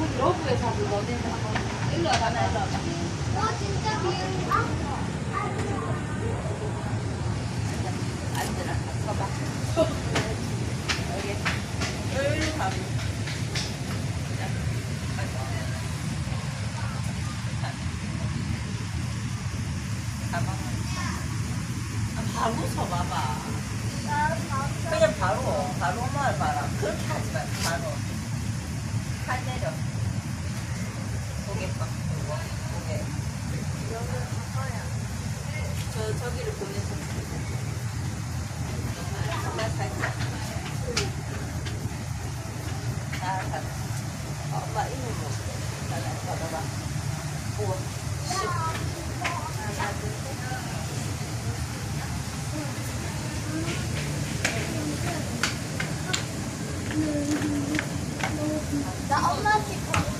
유튜브에서 하고 너네는 한번 일로 와봐 나 일로 와봐. 어 진짜 귀여워. 앉으라 서봐 여기 가봐. 바로 서봐봐. 그냥 바로 바로만 봐라. 그렇게 하지 말고 바로 팔 내려 고개 빡 들고 고개 저 저기를 보면서 정말 살짝 자, 자. 엄마 이거 뭐 자, 자, 봐봐 우와 십. 나 Да, он нафиг.